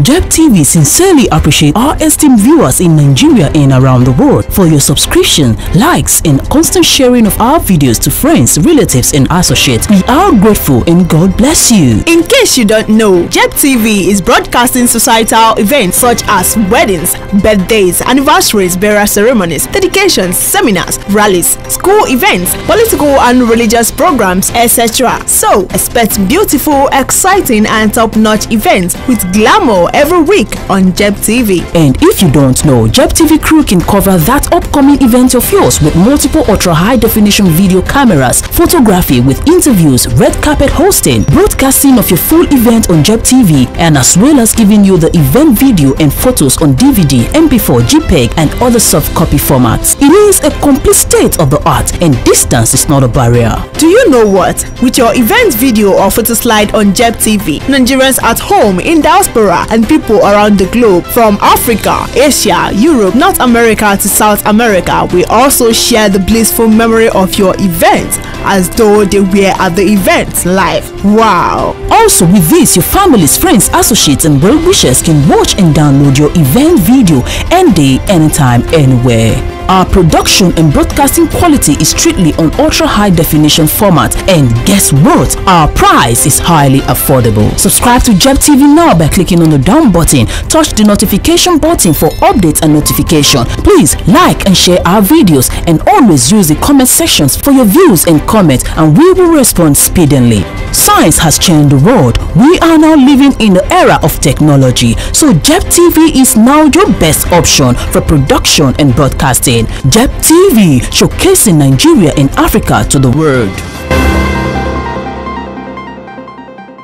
JEP TV sincerely appreciate our esteemed viewers in Nigeria and around the world for your subscription, likes, and constant sharing of our videos to friends, relatives, and associates. We are grateful and God bless you. In case you don't know, JEP TV is broadcasting societal events such as weddings, birthdays, anniversaries, burial ceremonies, dedications, seminars, rallies, school events, political and religious programs, etc. So, expect beautiful, exciting, and top-notch events with glamour every week on JEP TV. And if you don't know, JEP TV crew can cover that upcoming event of yours with multiple ultra high definition video cameras, photography with interviews, red carpet hosting, broadcasting of your full event on JEP TV, and as well as giving you the event video and photos on DVD, MP4, JPEG, and other soft copy formats. It is a complete state of the art, and distance is not a barrier. Do you know what? With your event video or photo slide on JEP TV, Nigerians at home, in diaspora, and people around the globe from Africa, Asia, Europe, North America to South America will also share the blissful memory of your event as though they were at the event live. Wow! Also, with this, your families, friends, associates, and well wishers can watch and download your event video any day, anytime, anywhere. Our production and broadcasting quality is strictly on ultra high definition format, and guess what? Our price is highly affordable. Subscribe to JEP TV now by clicking on the down button. Touch the notification button for updates and notification. Please like and share our videos, and always use the comment sections for your views and comments, and we will respond speedily. Science has changed the world. We are now living in the era of technology, so JEP TV is now your best option for production and broadcasting. JEP TV, showcasing Nigeria and Africa to the world.